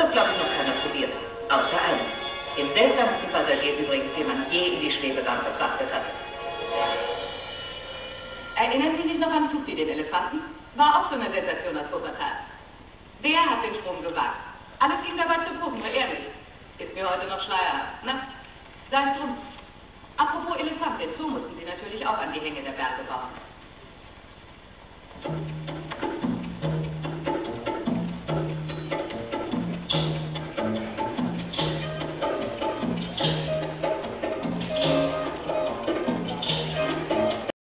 hat glaube ich, noch keiner probiert. Außer einem. Im seltsamsten Passagier übrigens, den man je in die Schwebebahn verfrachtet hat. Erinnern Sie sich noch an Tupi, den Elefanten? War auch so eine Sensation aus Wuppertal. Wer hat den Sprung gewagt? Alles ging dabei zu Bruch, nur ehrlich. Ist mir heute noch schleierhaft. Na, sei es drum. Apropos Elefant, den Zoo mussten Sie natürlich auch an die Hänge der Berge bauen.